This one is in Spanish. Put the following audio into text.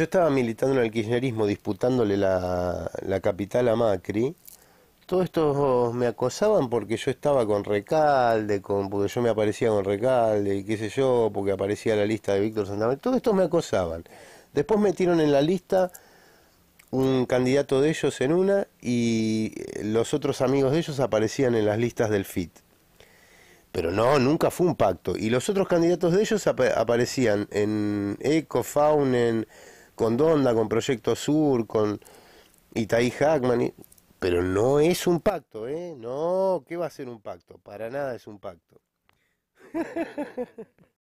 Yo estaba militando en el kirchnerismo, disputándole la, la capital a Macri. Todos estos me acosaban porque yo estaba con Recalde, con, porque yo me aparecía con Recalde y qué sé yo, porque aparecía la lista de Víctor Santamaría. Todos estos me acosaban. Después metieron en la lista un candidato de ellos en una y los otros amigos de ellos aparecían en las listas del FIT. Pero no, nunca fue un pacto. Y los otros candidatos de ellos ap- aparecían en Eco, Faunen, con Donda, con Proyecto Sur, con Itaí Hackman. Pero no es un pacto, ¿eh? No, ¿qué va a ser un pacto? Para nada es un pacto.